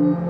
Mm-hmm.